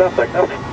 Fantastic.